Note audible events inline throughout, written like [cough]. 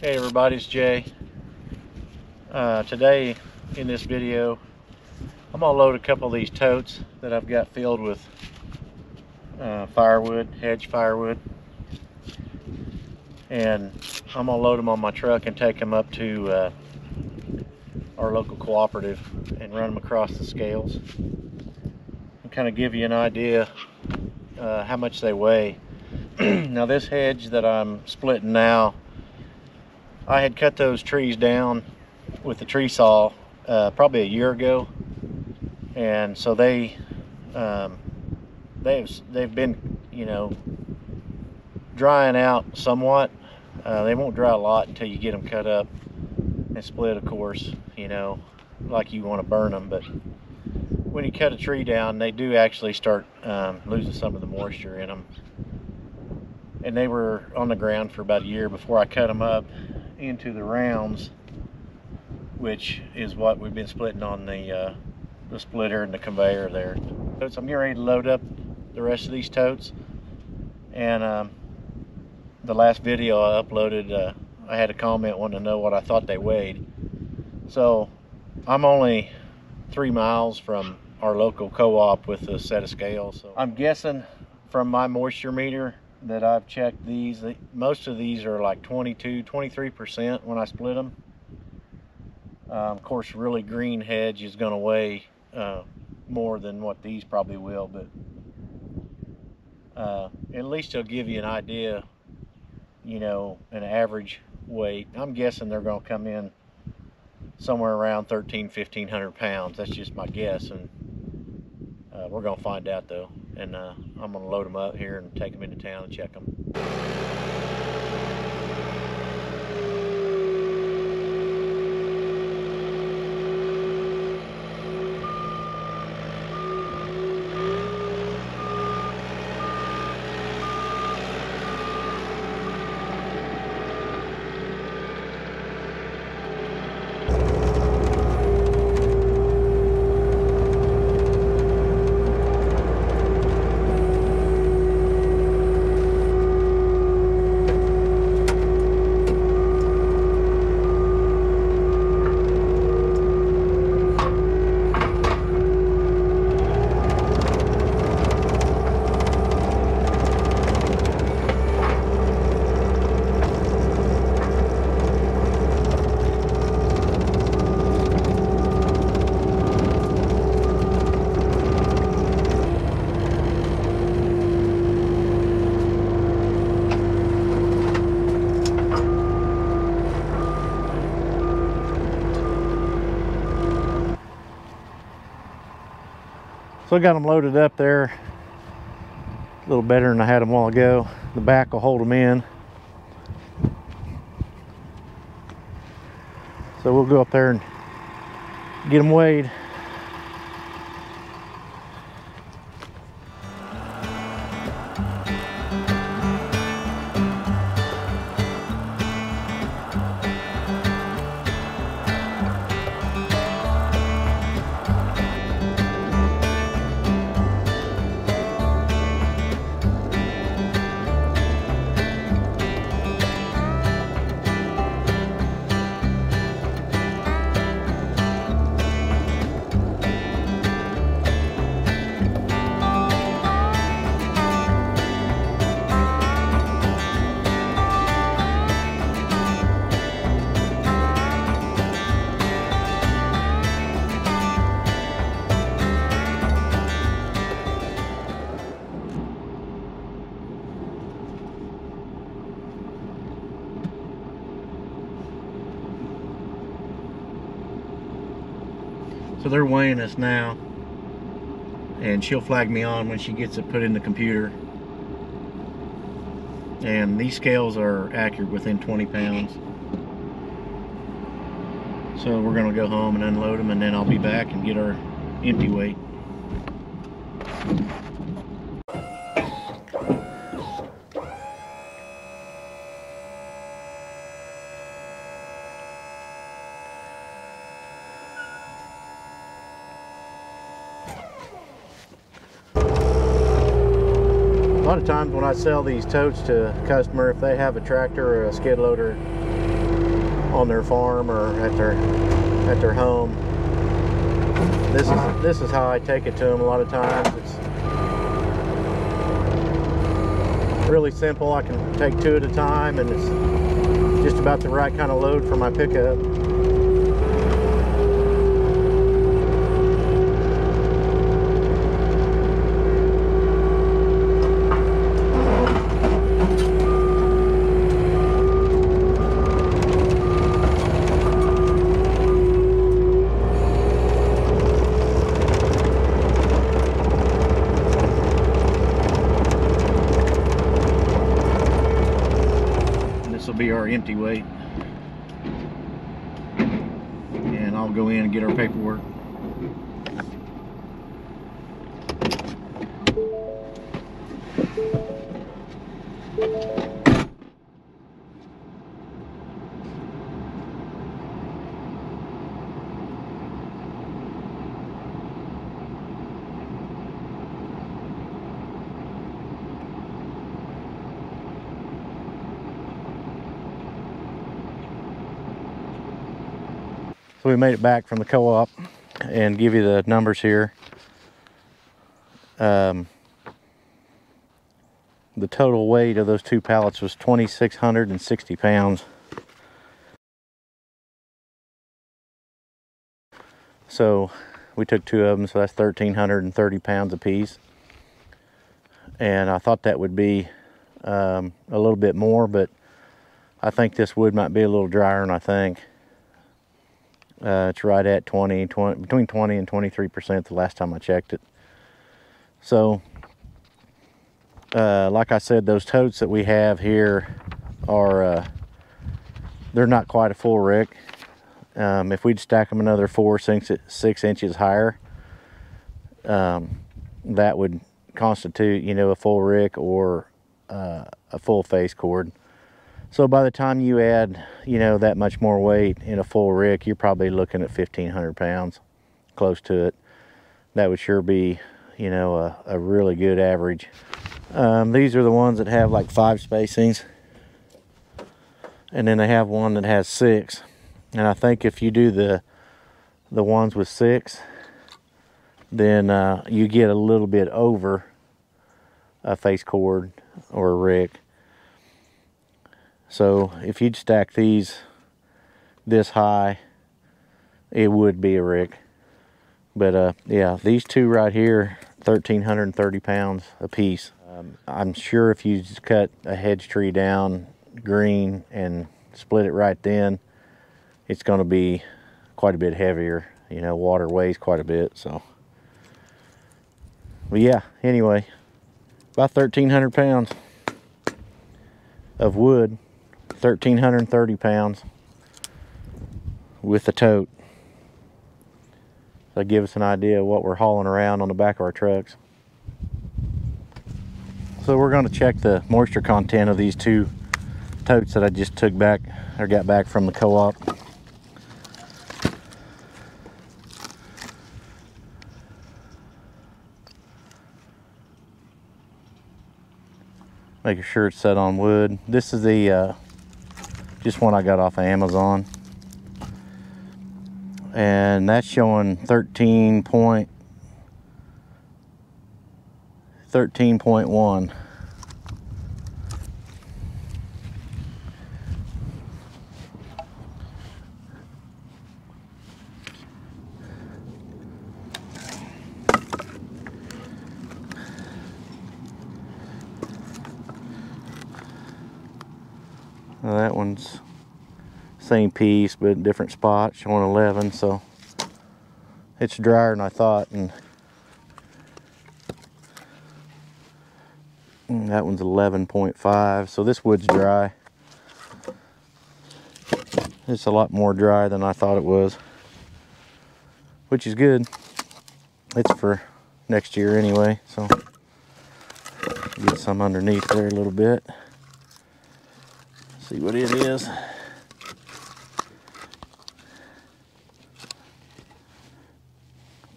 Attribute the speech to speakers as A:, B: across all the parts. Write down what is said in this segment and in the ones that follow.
A: Hey everybody, it's Jay. Uh, today in this video, I'm gonna load a couple of these totes that I've got filled with uh, firewood, hedge firewood. And I'm gonna load them on my truck and take them up to uh, our local cooperative and run them across the scales. And kind of give you an idea uh, how much they weigh. [clears throat] now this hedge that I'm splitting now, I had cut those trees down with the tree saw uh, probably a year ago, and so they um, they've they've been you know drying out somewhat. Uh, they won't dry a lot until you get them cut up and split, of course. You know, like you want to burn them, but when you cut a tree down, they do actually start um, losing some of the moisture in them. And they were on the ground for about a year before I cut them up into the rounds, which is what we've been splitting on the uh, the splitter and the conveyor there. So I'm getting ready to load up the rest of these totes. And um, the last video I uploaded, uh, I had a comment wanting to know what I thought they weighed. So I'm only three miles from our local co-op with a set of scales. So I'm guessing from my moisture meter that I've checked these, most of these are like 22, 23% when I split them. Um, of course, really green hedge is going to weigh uh, more than what these probably will, but uh, at least it'll give you an idea, you know, an average weight. I'm guessing they're going to come in somewhere around 13, 1500 pounds. That's just my guess, and uh, we're going to find out though. And uh, I'm going to load them up here and take them into town and check them. So I got them loaded up there a little better than I had them a while ago. The back will hold them in. So we'll go up there and get them weighed. So they're weighing us now. And she'll flag me on when she gets it put in the computer. And these scales are accurate within 20 pounds. So we're gonna go home and unload them and then I'll be back and get our empty weight. Lot of times when I sell these totes to a customer, if they have a tractor or a skid loader, on their farm or at their at their home. This is this is how I take it to them a lot of times. It's really simple. I can take two at a time and it's just about the right kind of load for my pickup. So we made it back from the co-op and give you the numbers here. Um, the total weight of those two pallets was 2,660 pounds. So we took two of them, so that's 1,330 pounds a piece. And I thought that would be um, a little bit more, but I think this wood might be a little drier than I think. Uh, it's right at 20, 20, between 20 and 23% the last time I checked it. So, uh, like I said, those totes that we have here are, uh, they're not quite a full rick. Um, if we'd stack them another four, six, six inches higher, um, that would constitute, you know, a full rick or uh, a full face cord. So by the time you add, you know, that much more weight in a full rick, you're probably looking at 1,500 pounds, close to it. That would sure be, you know, a, a really good average. Um, these are the ones that have like five spacings. And then they have one that has six. And I think if you do the the ones with six, then uh, you get a little bit over a face cord or a rick. So if you'd stack these this high, it would be a rick. But uh, yeah, these two right here, 1,330 pounds a piece. Um, I'm sure if you just cut a hedge tree down green and split it right then, it's going to be quite a bit heavier. You know, water weighs quite a bit, so. But yeah, anyway, about 1,300 pounds of wood 1,330 pounds with the tote. So give us an idea of what we're hauling around on the back of our trucks. So we're going to check the moisture content of these two totes that I just took back or got back from the co-op. Making sure it's set on wood. This is the uh, just one I got off of Amazon. And that's showing 13 point 13.1. Well, that one's same piece but different spot showing 11 so it's drier than I thought and Mm, that one's 11.5 so this wood's dry. It's a lot more dry than I thought it was which is good. It's for next year anyway so get some underneath there a little bit. See what it is.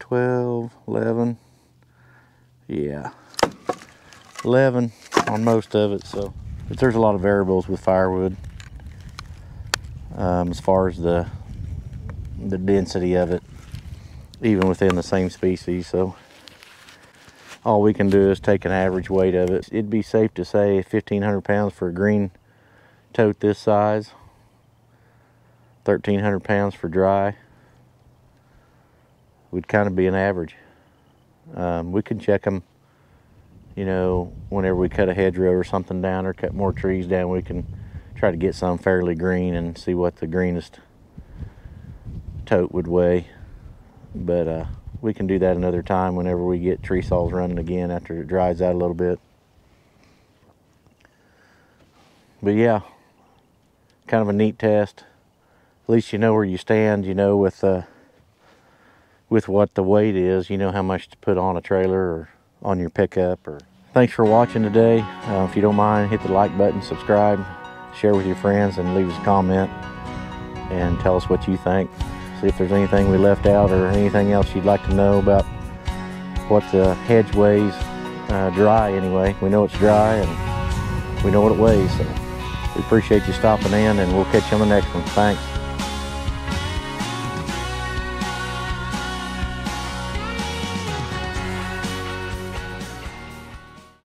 A: Twelve, eleven, yeah, eleven on most of it. So, but there's a lot of variables with firewood. um, as far as the the density of it, even within the same species. So all we can do is take an average weight of it. It'd be safe to say 1,500 pounds for a green tote this size, 1,300 pounds for dry would kind of be an average. Um, we can check them, you know, whenever we cut a hedgerow or something down or cut more trees down, we can try to get some fairly green and see what the greenest tote would weigh. But uh, we can do that another time whenever we get tree saws running again after it dries out a little bit. But yeah, kind of a neat test. At least you know where you stand, you know, with uh, with what the weight is, you know how much to put on a trailer or on your pickup. Or thanks for watching today. Uh, if you don't mind, hit the like button, subscribe, share with your friends, and leave us a comment and tell us what you think. See if there's anything we left out or anything else you'd like to know about what the hedge weighs uh, dry anyway. We know it's dry and we know what it weighs. So we appreciate you stopping in and we'll catch you on the next one. Thanks.